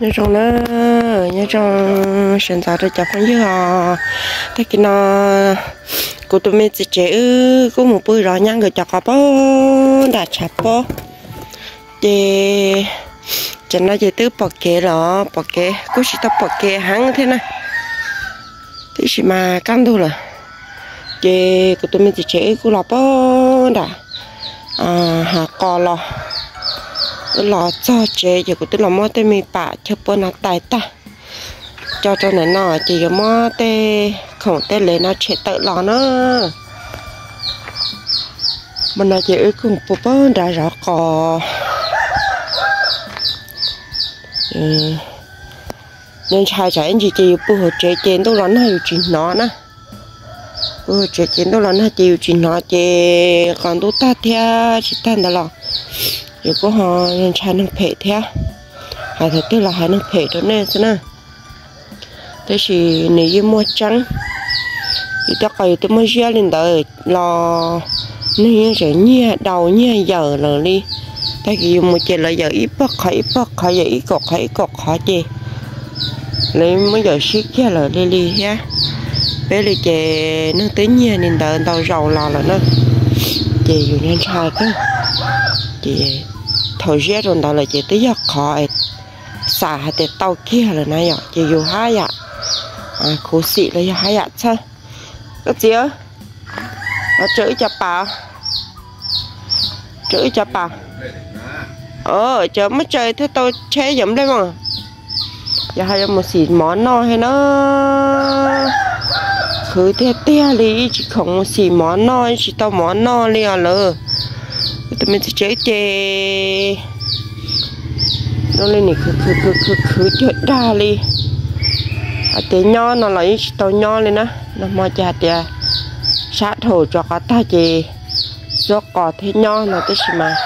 nhớ trong nó nhớ trong sinh ra được chập phong dư họ thế kia nó cô tụi mình chỉ chế cô một bữa rồi nhang người chọc bó đã chập bó thì cho nó chỉ tứ bọc kê lọ bọc kê cô chỉ tập bọc kê hắn thế này. Thế chỉ mà căng thôi là, thì cô tụi mình chỉ chế cô lọ bó đã à hà cò lọ lò cho chế giờ của tôi là mò tê mi bả cho bữa nó tài ta. Cho cho này nọ chỉ có mò tê không tê lấy nó chế tự lò nó. Mình nói chỉ cùng bố bố đã rõ cò. Ừ. Nên sai trái anh chị chị bố hồ chế trên tôi lắm hay chuyện nó. Nè bố hồ chế trên tôi lắm hay chuyện nó chế. Còn tôi ta theo chỉ ta đó là rồi có họ nhân trai năng phê thế à? hay thật tức là hai năng phê đó nè thế nè? Thế thì nếu như mua trắng. Thì ta cả tôi mới ra lên đời lo nên sẽ nhẹ đầu nhẹ giờ rồi đi. Tại vì một chuyện là giờ ít bắt khỏi, ít bắt khỏi, giờ ít cột khỏi, ít cột khỏi chị lấy mới giờ xích kia là đi đi ha. Bé là chè nó tính nhẹ nên đời tao giàu lo là nó. Chè dùng nhân sai cơ. Chị thôi gian rồi đó là chị tới giờ khỏi xả hạt tàu kia là này ạ chị dùng hai ạ à cố xị là hai ạ sao có gì á nó chửi cho bà chửi cho bà ờ chờ mới chơi thế tôi chế giống đây mà giờ hai một xì món no hay nó cứ thế tia lý chỉ không một xì món no chỉ tao món no liền rồi tụi mình sẽ chơi chè. Nó lên này cứ cứ cứ cứ cứ chơi đa đi. À tế nho nó lấy tao nho lên á. Nó mà chả tiệt sát hồ cho cả ta chè. Do cỏ thế nho nó tới mà.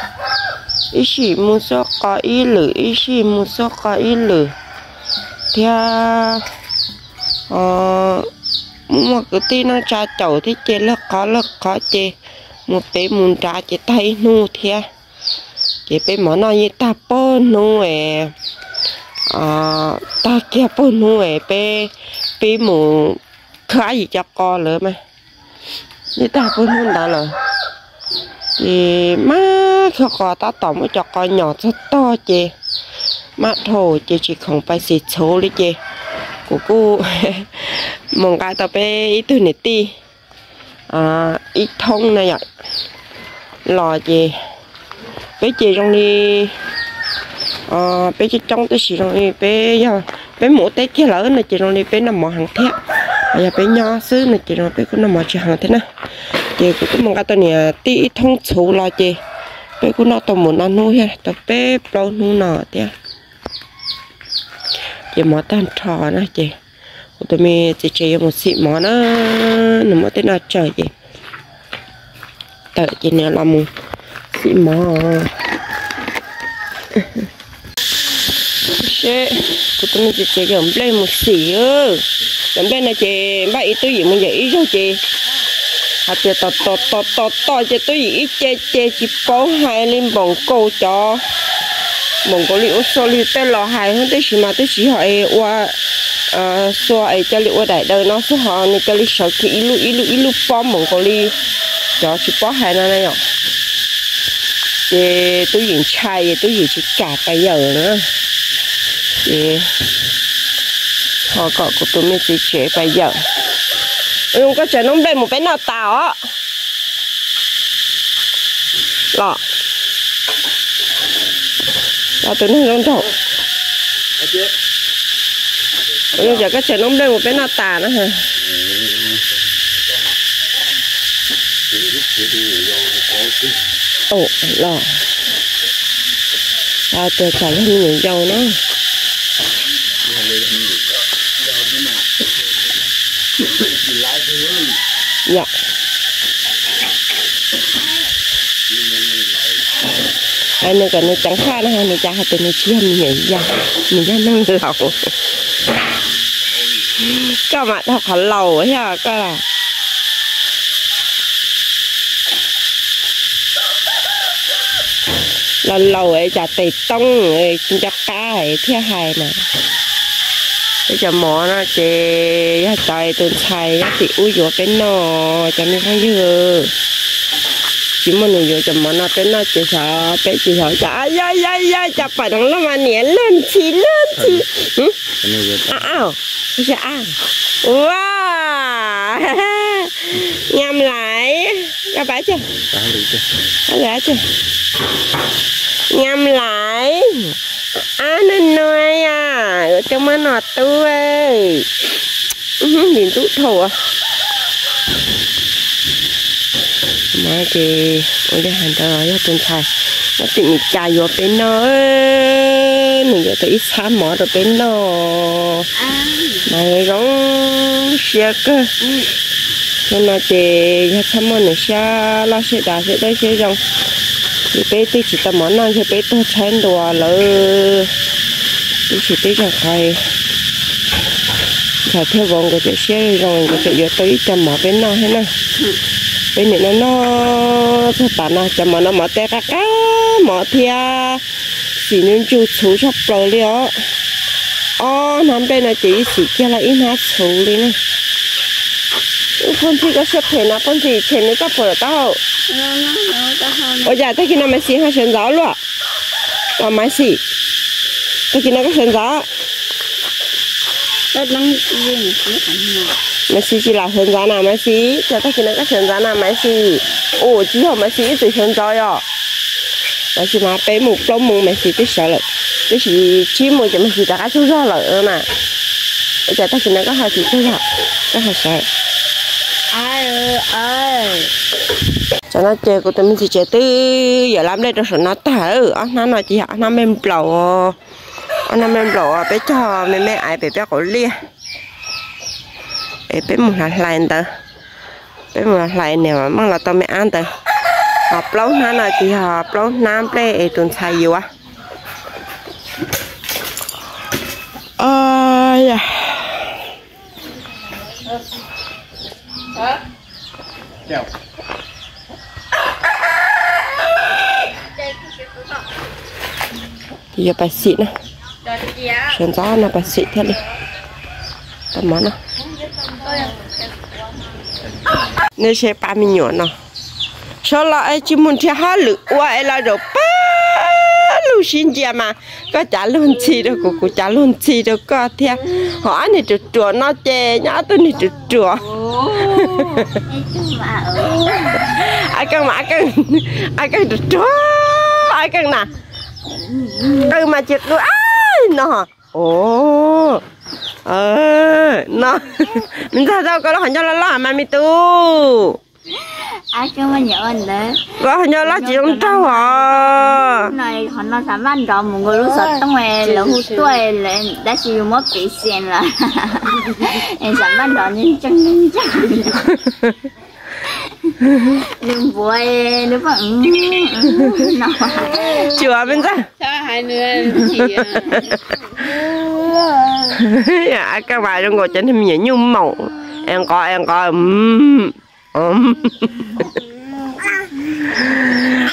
Ít gì muốn số có ít lử ít gì muốn số có ít lử. Thì ờ mà cái tí nó cha chậu thế chè là có là có chè một bé muốn trả cái tay nu thế, cái bé món nó như ta bơ nu à à ta kia bơ nu à bé bé muốn khá gì cho con nữa mà. Như ta bơ nu đã rồi thì má cho con ta tổng cho con nhỏ rất to chứ, má thổ chê chỉ không phải xịt số đấy chứ, của cô mong cái tao bé ít tuổi này tí à ít thông này ạ. Lò gì, bé chị trong đi. Ờ, à bé chê trong tới xí trong đi. Bé giờ bé mổ tết kia lỡ này chị trong đi. Bé nằm mỏ hàng thép. Giờ bé nho xứ này chị trong bé cũng nằm mỏ chê hàng thế này chị cũng mong cái tên này tí thông số lo chị bé cũng nó tôm muốn ăn nuôi ha tao bé bao nuôi nọ thế à. chị mỏ tan trò nè chị tụi mình chỉ chơi một xị món nó nó mới tới nào trời gì tại chỉ nè là một xị món sẽ tụi mình chỉ chơi gầm lên một xị ơ gầm lên là chị ba ý tôi gì muốn vậy rồi chị à chị to to to to to chị tôi ít chê chê chị có hai lên bồng cầu cho. Bồng câu liệu số liệu tên lò hai hơn tới chỉ mà tới chỉ hỏi qua Ờ, xua ấy cho ở đại đời nó xuất họ này cho lý sợ khi ilu ilu ilu pom mong có lý. Cho chú bó hai nó này ạ thì tôi diện chai thì tôi diện chỉ cả cái giờ nữa. Thì họ có của tôi mới chỉ chế bây giờ. Ông có chờ nóng đây một bé nào tàu á. Lọ. Là tôi nó nông đâu bây giờ cái chuyện ông đây một bên nó tà nữa hả? Ồ lò à tôi phải hơn người dâu nó. Dạ. Anh nó còn nó chẳng khác nữa nó cha từ nó chia mình nhảy ra mình ra nâng lầu các bạn học hẳn lầu ấy à các là lâu ấy chả tì tông ấy chả cá ấy thế hài mà. Bây giờ mỏ nó chỉ trời tuần xài thì ui dùa cái nó cho nên không dư. Chỉ mà dùa cho mỏ nó cái nó chỉ sợ cái chỉ sợ chả ya ya ya chả phải đằng lắm mà nhẹ lên chi lên chi à à à wow. Nhầm lại. Các bạn chưa? Các bạn chưa? Nhầm lại. À nên nói à. Ở trong mắt nọt tu ơi nhìn tút thổ à. Mà thì ôi đây hành tờ cho tuần thầy nó tìm trà vô bên nó mình giờ thấy xa mỏ rồi bên nó mày rong xe cơ. Cho nó thì cho thăm món này xa lo sẽ đá sẽ đây sẽ rong thì bé tôi chỉ tầm món ăn thì bé tôi chén đồ lỡ tôi chỉ bé cho khai chả theo vòng của chị xe rồi của chị giờ tới chăm mỏ bên nào. Hết nè bên này nó nó thật tàn à chăm mỏ nó mỏ té cá cá mỏ thia. Chỉ nên chú chú sắp rồi liền ô nằm đây là chỉ chỉ kia là ít hạt chú liền con thì có xếp thẻ nào? Con thì thẻ nó có phở tao? Ôi dạ thế khi nào mày xí hai sơn giáo luôn và mày xí thế khi nào có sơn giáo mày xí chỉ là sơn giáo nào mày xí cho khi nào có sơn giáo nào mày xí ồ chỉ mày xí từ giáo rồi mày xí mà bé một mùng mày xí cái sợ rồi cái gì chỉ một cho xí cả chú rõ rồi mà. Thế khi nào có hai chú rõ có hai sợ. Ai ơi cho nó chơi của tụi mình chỉ chơi từ giờ làm đây cho nó thở. Ở nó nói chị nó mềm lẩu nó mềm lẩu bé cho mẹ mẹ ai bé bé cổ lia bé bé một hạt lại tờ bé một lại nè mà mang là tao mẹ ăn tờ học lâu nó nói chị học lâu nam đây tuần xài gì quá? Ơi à Chào. thì giờ bà xịn nè sơn gió là bà xịn thế đi tao món nè nếu xe ba mươi nhỏ nè sau lại chỉ muốn theo hai lự qua là rồi ba lu xin chia mà. Có trả luôn chi đâu cũng cũng trả luôn chi đâu có theo họ này chuột chuột nó chê nhá tôi này chuột chuột ai cần mà ai cần ai cần chuột chuột ai cần nè. Từ mà chết luôn ai nó ồ ờ nó mình sao sao có nó hành cho nó lo mà mi tu ai cho mà nhớ anh đấy? Có hành cho nó chỉ trong trâu à này họ nói sắm ăn rồi một người lúc sợ tông này là hút tuổi là đã chỉ dùng mất bị xiên là em sắm ăn rồi nhưng chân nhưng chân đừng vui đừng có nó chưa mình ra sao hai người dạ các bạn đang ngồi trên thêm mình nhung màu em coi em coi. Ừm ừm.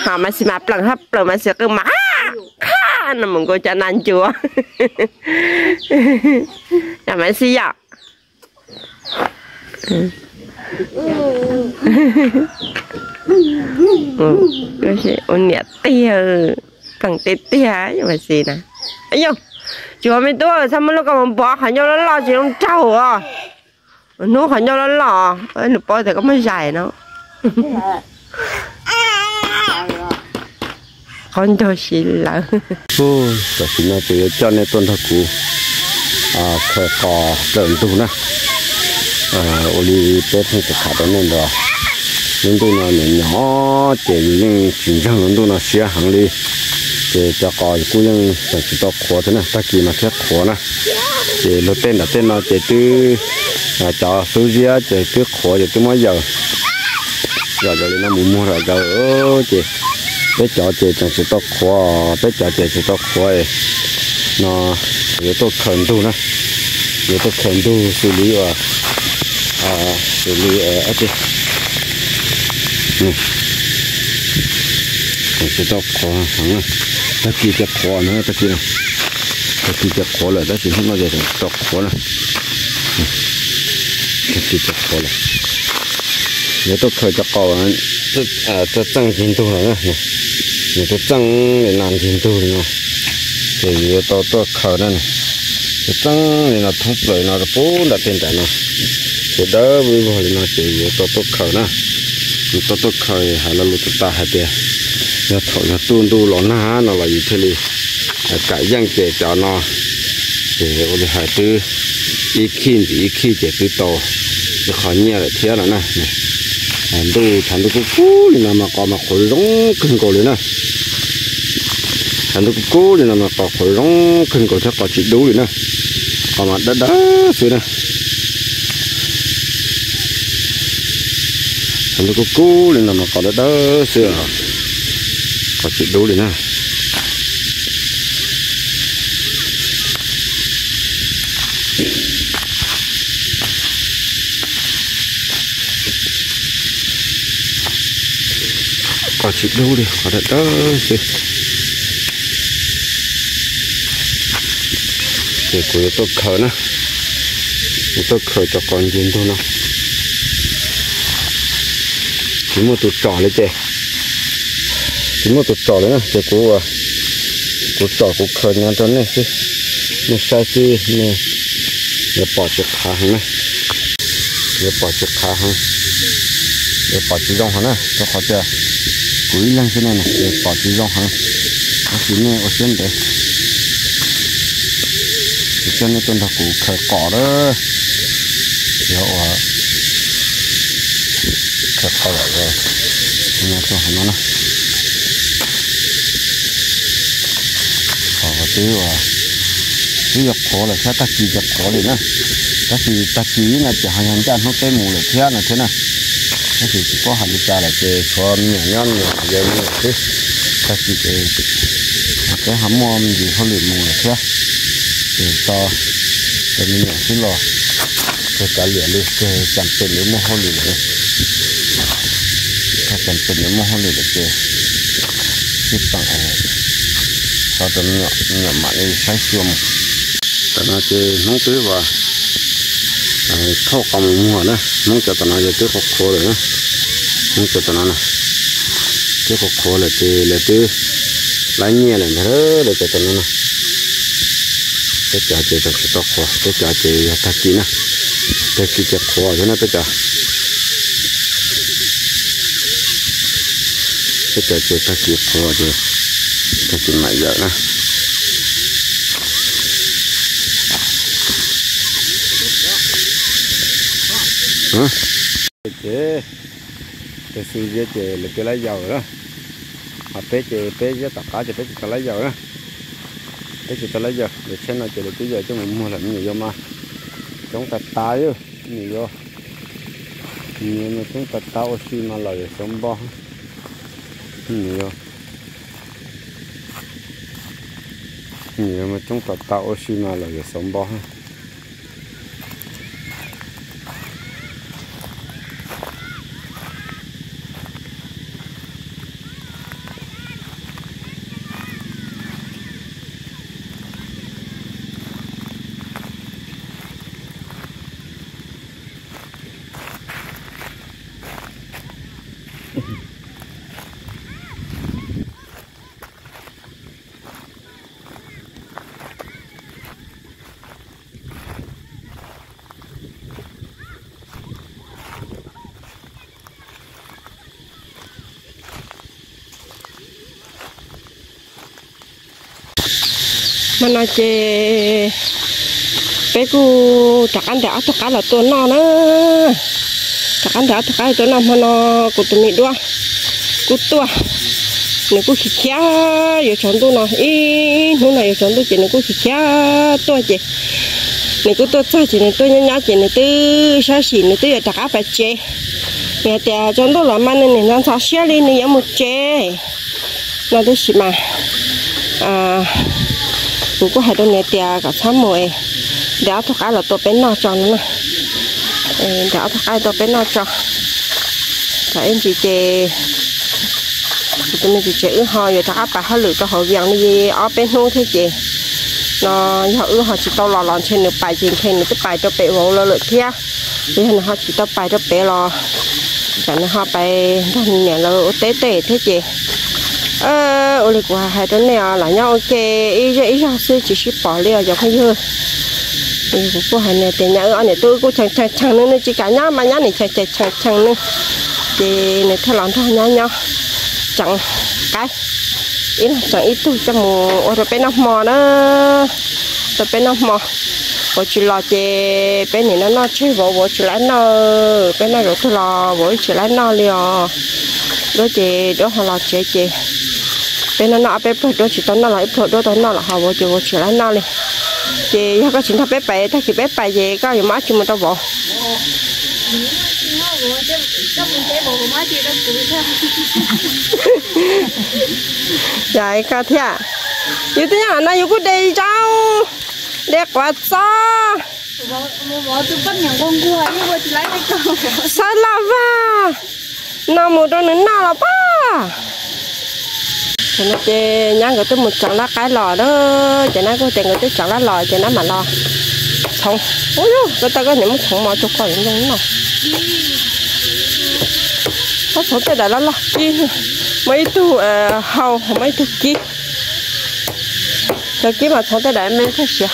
Họ mà xin mập lần, hấp lần, mà sẽ cứ má nằm nó mình coi cho ăn chưa? Nhà dạ, mẹ xí à ừ. ừ. Cái gì? Ôn nhẹ tia. Càng tia tia nhưng mà gì nè. Ấy chỉ có mấy tuổi sao mà nó còn bỏ hẳn nhau nó lo chỉ không trâu à? Nó hẳn nhau nó lo. Ấy nó bỏ thì có mấy dài nó. Con cho xí là. Ô, cho thì nó từ cho nên tuần thật cũ. À khởi cò trần tu nè. À ô li tết thì cái đó nên rồi nên tôi nói nhỏ chỉ những chuyện trang nên tôi nói xia hàng đi thì cho cò cũng những phải chỉ cho khó thế này, ta kỳ mà thiết khó nè. Thì lúc tên là tên nó chỉ từ à cho số gì á chỉ khó giờ giờ giờ nó muốn mua rồi giờ ơ, chị. Bé chó chị chẳng chỉ to khó bé chó chị chỉ to khó nó yếu tố khẩn tu nè. Yếu tố khẩn tu xử lý ở à xử lý ở ở ừ. chỉ ta kia chặt khó nữa ta kia ta kia chặt khó là ta chỉ không bao giờ tao khó là ta kia chặt khó là nếu tôi khởi chặt khó là tôi à tôi tăng kiến tu rồi nè nếu tôi tăng để làm kiến tu rồi thì tôi tôi khởi đây này tôi tăng để nó thông lợi nó bố đặt tiền trả nó thì đó bây giờ nó chỉ tôi tôi khởi nè tôi tôi khởi hay là lúc tôi ta hay tiền giờ thổi nó tuôn tu lọ na nó là gì thế này? Cái dân trẻ cho nó. Để ô đây hai thứ ít khi thì ít khi trẻ thứ to. Để khỏi nhẹ lại thế là nè. Anh tu thằng tu cú thì mà có mà khối rong cưng cổ lên nè. Thằng tu cú thì mà có khối rong cưng cổ, thế có chỉ đủ lên nè. Có mà đá đá xưa nè. Thằng tu cú thì mà có đá đá xưa có chỉ đủ lên nha. Có chịu đâu đi có đợt đó chứ để của tôi khởi nè. Tôi khởi cho con gì thôi nó chỉ một tụt trò lấy chè chỉ một tụt trò lấy à, nè chè của của trò của khờ nhà tôi này chứ. Nó sai chứ nè. Nó bỏ chụp khá hơn này nó bỏ chụp khá hơn nó bỏ chụp rong hơn nè cho khó chưa? Cuối lần thế này này. Để bỏ chỉ rong hả? Nó chỉ nghe ở trên đấy thì cho nên tôi đã cụ khởi cỏ đó. Hiểu à khởi cỏ rồi nghe tôi hỏi nó nè. Họ và thứ gặp khó là sao? Tắc chỉ gặp khó đấy nữa tắc chỉ tắc chỉ là chỉ hàng hàng chân không cái mù là thế là thế nào? Nó thì chỉ có hành cha là chơi con nhỏ nhon nhỏ giờ như thế. Ta chỉ chơi cái hầm mồm gì không được mù là thế thì to cái mình nhỏ xin lò. Cái cả lửa đi cái chẳng tiền nếu mà không được đấy. Cái chạm tiền nếu mà không được chơi cái tặng sao đó nhọ nhọ mặn đi, sáng xuồng ta nó chơi nóng tưới và thâu cầm mua nữa. Nóng cho tao nó là tưới khô khô rồi nữa nóng cho tao nó nè. Cái khô khó là thì là tưới lấy nhẹ là nữa để cho tao nó nè. Cái chả chơi tao sự tao khô tất cả chơi ta kỹ nữa. Cái chỉ chơi khô thế nè tất cả tất cả chơi ta kỹ khô rồi thật chỉ mày giờ nè hả? Chế cái suy chế chế là cái lấy dầu đó. Mà bé chế bé chế tập cá chế bé chế lấy dầu đó. Bé chế lấy dầu. Để xem là chế được cái giờ cho mình mua làm nhiều vô mà. Chúng ta tái chứ nhiều vô. Nhiều mà chúng ta tao oxy mà lời sống bo nhiều nhiều mà chúng ta tạo oxy mà lời sống bó ha. Mà nó chè bé cu chắc ăn đã tất cả là tôi nó nữa chắc ăn đã tất cả là tôi nó mà nó của tụi mình đua của tôi nếu cô khí khía, giờ chọn tôi nó. Ý lúc này chọn tôi chỉ nếu cô khí khía, tôi chỉ nếu cô tôi chơi chỉ nếu tôi nhá nhá chỉ nếu tôi sao chỉ nếu tôi tất cả phải chè nhà tiệt chọn tôi là mà nên làm sao xia lên nên một chè nó tôi gì mà. À bố có hai đôi nè tia cả sáu mùi đéo thuộc ai là tôi bé nó cho nữa nè đéo thuộc ai tôi bé nó cho. Cả em chị chè tụi mình chè chữ ho rồi thằng bà họ lửa cho họ vàng đi ở bé nô thế chị nó họ ư họ chỉ tao lò lòn trên được bài, trên trên được bài cho bé vô lo lựa thia. Thì họ chỉ tao bài cho bé lo chẳng họ bài thằng nhà lo tế tế thế chị ờ ôi quá hai đứa này là nhau ok. Ý ra ý ra sư chỉ ship bỏ liền cho không dư thì cũng có hai này tiền nhà ở à, này tôi cũng chẳng chẳng chẳng nữa chỉ cả nhau mà nhau này chẳng chẳng chẳng chẳng nữa thì này theo lòng thôi nhau nhau. Chẳng cái. Ý là chẳng ít tôi cho mù ô rồi bên nó mò đó. Rồi bên nóc mò. Bộ chỉ lo chè bên này nó nó chơi bộ bộ chỉ lấy nó. Bên nó rồi tôi lo bộ chỉ lấy nó liền, đó chè đó họ lo chè chè bên nó nó bên đó chỉ tao nó lại đó tao nó là họ bộ chỉ bộ chỉ lấy nó liền chị có chuyện thằng bé bè thằng chị bé bè gì có gì má chung mà tao bỏ dạ có thế à yêu thế nào nó yêu cứ đi cháu đẹp quá cho sao là va nào một đôi nữa nào là ba cho nó chê, nhá, người tôi một chọn lá cái lò đó cho nó có tiền người tôi chọn lá lò cho nó mà lo. Xong người ta có những mất sống mà cho coi những giống nào. Có số cái đại lá lo. Chi? Mấy tu à, hầu, mấy tu chi. Cho kiếm mà số cái đại mấy cái gì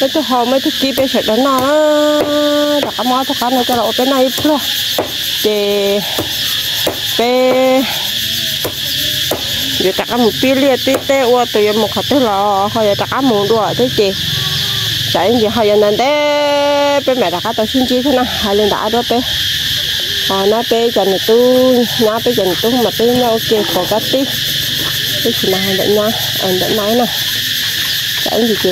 mấy tu hầu, mấy tu chi bây giờ đã nó đã có món cho cái này, cho nó bên này luôn thì bên giờ tất một pi lia tí tê ô giờ một khát là họ giờ tất một đùa thế chị chạy giờ họ giờ nên thế bên mẹ tất tao xin chi thế nào hai lên đã đó bé họ nó bé giờ này tu nhá bé giờ này tu mà tu nhau kia có cái tí cái gì này đợi nhá anh đợi nói nè chạy gì chị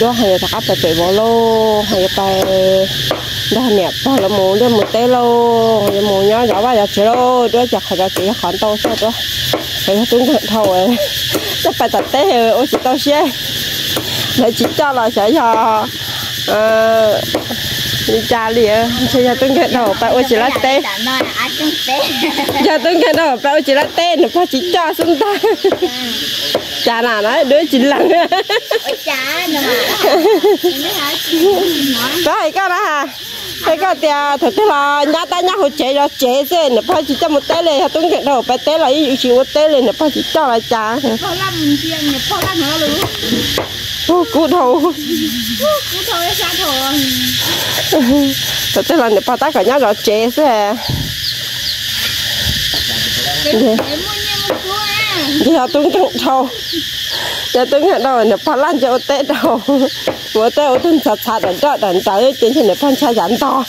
đó họ giờ tất phải chạy bỏ lô họ giờ phải đó nè bao là mù đó một té lô. Giờ mù nhá giả ba giờ chế lô đó giờ khỏi chỉ khoản tao sao đó phải thận thầu ấy chắc phải tập té ôi chị tao xe lại chỉ cho là sẽ cho ờ cha liền sẽ cho tuấn thận thầu phải ôi chị lá té. Cho tuấn thận thầu phải ôi chị lá té nữa phải chỉ cho xuống ta. Cha nào nói đứa chị lần mà. Rồi có đó hả thế cái tia thật là nhá ta nhá hồi chế cho chế thế nó phải chỉ cho một té lên tôi cái đầu phải té là ý chỉ một té lên nó phải chỉ cho là cha phao lắm tiền nhập phao lắm nó luôn ô cú đầu. Cú đầu ấy sao thôi. Thật thế là nó phải ta cả nhá rồi. Chế thế thì họ tung trong đầu giờ tướng cái đầu nó phá lan cho tết đầu bố tê ô thân sạt sạt đàn đó đàn tới trên trên này phân cha giảm to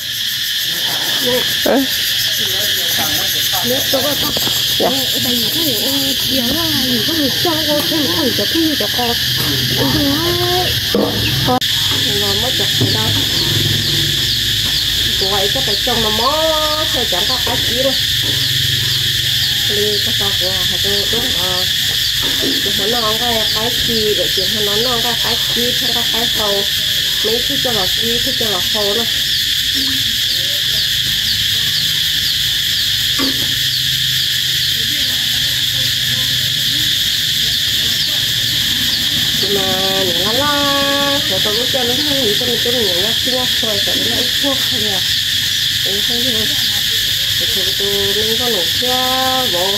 Vậy cái phải trồng mà mó theo chẳng có cái gì đâu. Đi cái sao của họ tôi đúng ờ. Thì nó cái cái gì để chuyện nó nó cái cái gì theo cái cái sầu mấy thứ cho là gì thứ cho là sầu đó. mà nhỏ la rồi tôi cũng cho nó hay gì cho mình cho mình nhỏ xinh rồi cho nó ít thuốc thôi à em không hiểu thì tôi tôi mình có nụ kia bộ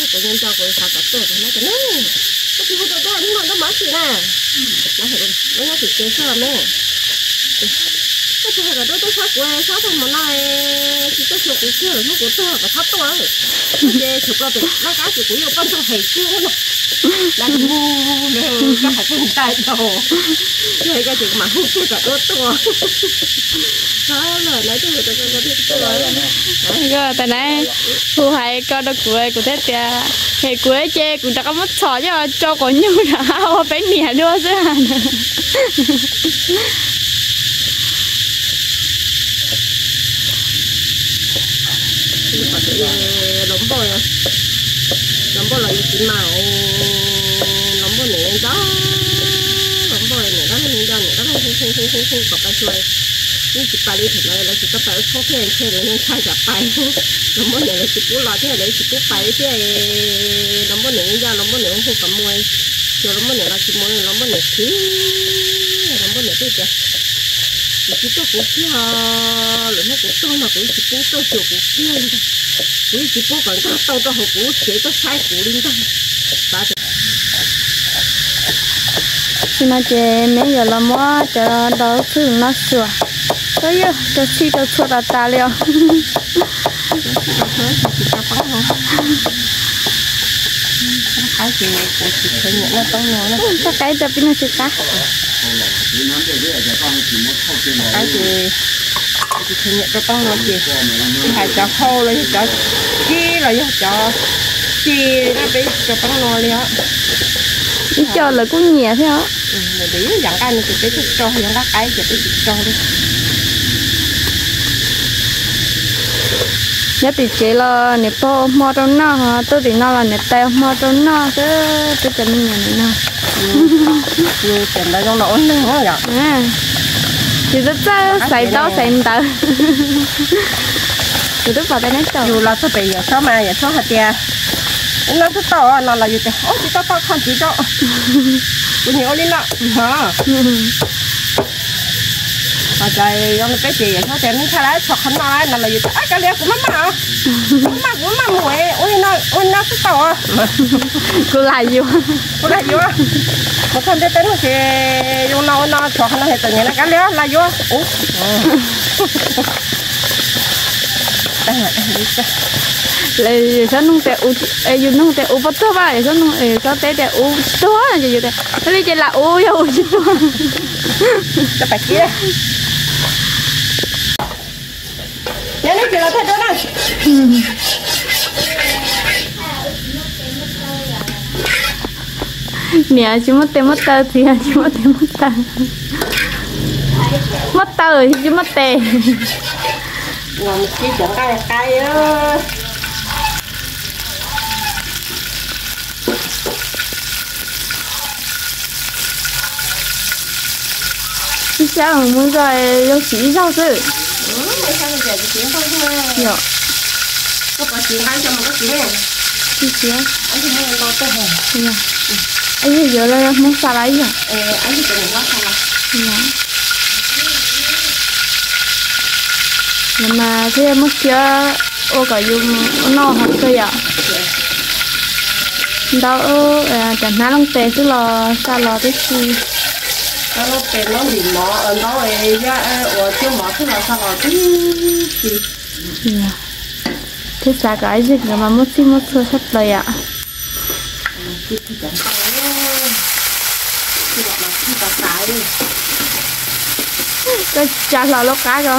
cái của nhân cho của sao cả tôi nó cái nó cái gì tôi nhưng mà nó mới chỉ nè nó hiểu nó nó chỉ chơi sơ mẹ cái chơi cả tôi tôi phát quê phát thằng mà nói chỉ tôi chụp cái kia rồi nó của tôi và phát tôi ấy. Cái chụp ra thì nó cá chỉ cũng yêu con trong hệ chưa nè đang ngu nè cái học không tay đầu. Chơi cái chuyện mà hút tôi cả tôi tôi đó là nói chung là tôi tôi tôi tôi rồi tại nãy thu hay có được cuối của thế kìa, hệ cuối chê cũng đã có mất sọ cho cho có nhiều đã hoa bé nhẹ nữa chứ hẳn đóng bồi à lắm bồi là cái mày đóng bồi này đó đóng bồi này đó này đó này đó không không không không không có cái chuối nhưng chỉ bài đi thì nói là chỉ có bài khó khen khen là nên khai giả bài lắm bồi này là chỉ cú lọ thế này chỉ cú bài thế lắm bồi này do lắm bồi này không có mùi cho lắm bồi này là chỉ mùi lắm bồi này khí lắm bồi này thế kìa chỉ có củ kia rồi nó cũng to mà cũng chỉ củ to chiều củ kia cũng chỉ củ còn có to cho hộp củ chế có sai củ lên đó bà thì khi mà chị mấy giờ là mua cho đó thứ nó sửa giờ cho chi cho chua ta ta liệu chắc cái tập nó sẽ cá cái gì? Chỉ thấy những cái to nó gì phải cho khô lên cho chi là cho chi nó bị cho to nó đi cho là cũng nhẹ thế hả? Để để dạng cái này thì để cho dạng các cái thì để cho đi nhớ thì chế là nè po mò trong nó hả tôi thì nó là nè teo mò trong nó chứ tôi chấm mình nè nó tiền đó trong nó ổn nữa rồi à thì rất là xài đó xài tờ tôi tức vào tay nấy tờ dù là bảy giờ số mà giờ số hạt tiền nó cứ to nó là gì thế ô chỉ to to không chỉ cho. Cũng nhiều lên đó hả trời ông cái gì vậy số tiền nó thay lại sọt không nói nó là gì? Thế cái liệt của má mà má của má muội ôi nó ôi nó cứ to. Cô lại vô cô lại vô mà không biết tên nó thì dùng nó nó sọt nó thì tự nhiên nó cái liệt là vô. Ú lấy sao nung tệ u ê dùng nung tệ u bắt tôi vậy sao nung ê sao tệ tệ u đó là gì vậy lấy chỉ là u yêu chứ cho phải kia này chỉ là thay đó nè nè chỉ mất tệ mất tơ thì chỉ mất tệ mất tơ. Mất thì chỉ mất tệ làm chi chẳng cái cái đó sao mà muốn rồi đâu chỉ rau chứ sao bây giờ thì không nhở có phải chuyển ăn cho mà có chuyển này chi chia anh thì hay lo tới hồn nhở anh ấy giờ là muốn sao lại nhở ờ anh thì nhiên quá sao nhở nhưng mà thế mất chưa ô cả dùng nó học cơ ạ? Đâu à chẳng hạn long tệ chứ là sao là cái gì nó nó tiền nó bị mỏ ở đó ấy ra ở chỗ mỏ thế là sao là cái gì Dạ. Thế sao cái gì mà mất xí mất xưa sắp đây ạ? cái gì chẳng cái gọi là cái tại đi Cái cha là lúc cá cho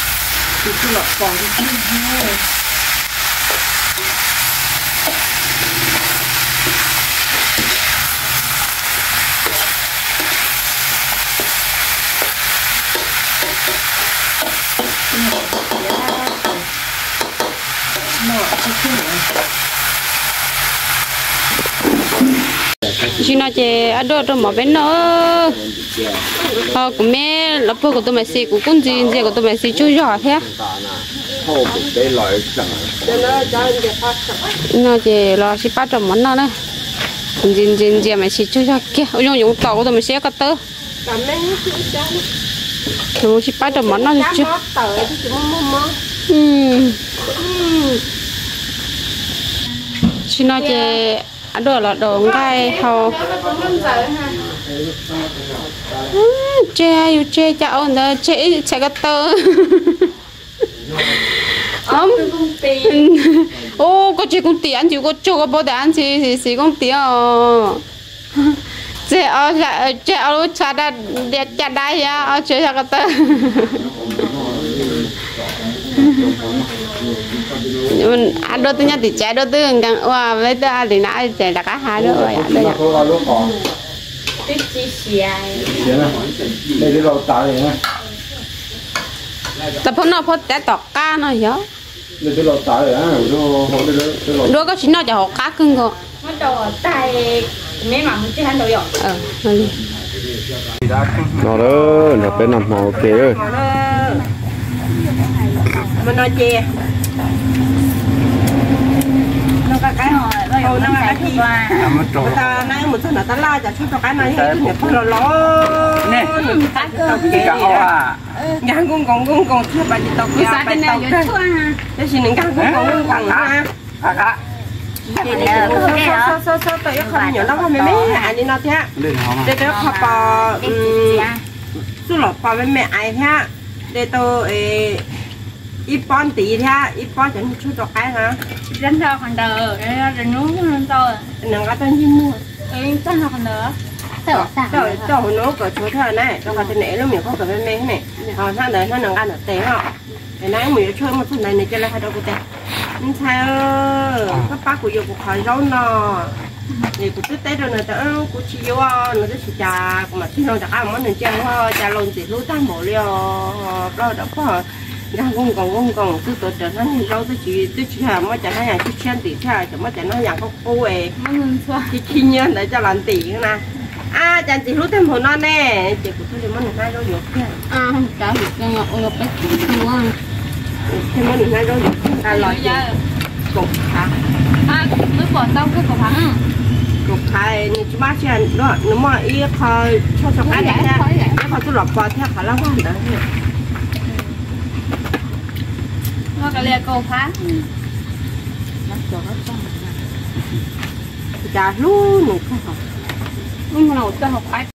còn nữa chưa tao đu chị nói chị ở đâu trong mà bên nó ờ của mẹ lập bữa của tôi mày xì của con gì gì của tôi mày xì chú giỏ thế nó chỉ lo xí bắt trong món nó đấy gì gì gì mày xì chú giỏ kia ôi dùng dùng tàu của tôi mày xì cái tơ rồi xí bắt trong món nó chứ ừ chị nói chỉ ăn à, đồ là đồ ngay hầu chê yêu chê cháu nữa chê chê cái tơ. Không ô có chị cũng tiền chứ có chỗ có bao tiền thì thì thì cũng tiền chê ở chê ở lúc cha đã để cha đã ya ở chê cái tơ. Mình ăn đồ tư nhà thì chạy đồ tư gần qua với ăn thì nãy chạy đã cả hai đứa rồi ăn đây nè đây cái lẩu tỏi này nè tập hôm nào phốt té tọt cá nó nhớ đây cái lẩu tỏi này á nó họ đây đó cái lẩu đôi có chỉ nó cho tại mấy mà mình chưa ăn đồ rồi ờ nó đi. Nó đó nó bên nằm màu kề ơi. Mình nói chè. Nó có cái hồi rồi Ồ, nó là cái gì? ta nói một thứ là ta la chả chút cho cái này cái nhập lo lo. Nè. Cá cơ ngang cung còn cung còn chưa bài tàu cứ sao cái nào kia giờ ha. thế thì những ngang cung còn còn ha là cái đó sao sao sao tôi không nhớ nó không mấy mấy anh đi nói thế để tôi học bò số lọ bò với mẹ ai thế để tôi bón tí ít bón chẳng chút cho cái hả? Đánh đo còn đờ rồi nuốt lên tôi. Nâng cái tên gì mua? Cái chân học còn đờ. Cho cho nó có chỗ thở này. Cho họ thế này lúc mình có cái mấy mấy này. Họ sang đời nó nâng ăn được té họ? Để nãy mình chơi một phần này này cho là hai đâu có té nhưng sao? Các bác của yêu của họ rau nọ thì cũng cứ té rồi nè tớ cũng chỉ yêu nó rất chỉ trà mà khi nó đặt ăn món này chơi ho trà lon thì lúc tan bộ liao rồi đó có ra gông gông gông gông cứ tổ trở nó thì rau tôi chỉ tôi chỉ là mới chả nó nhà chút chen tỷ theo chỉ mới chả nó nhà có cô ấy nó chị chi nhân để cho làm tỷ nè. À chẳng chỉ lúc thêm hồ non nè. Chị của tôi thì này hai đôi được kia à không cả được cái ngọc ngọc cái chua thêm này hai đôi được à chị cục hả? À mới bỏ tao cái cổ thắng cục hai như chú bác chị đó nếu mà ý khơi cho cho cái này nha. nếu mà tôi lọc vào theo khả năng hoàn đó nó cái lia cổ phá chả luôn nữa nhưng mà nó học ai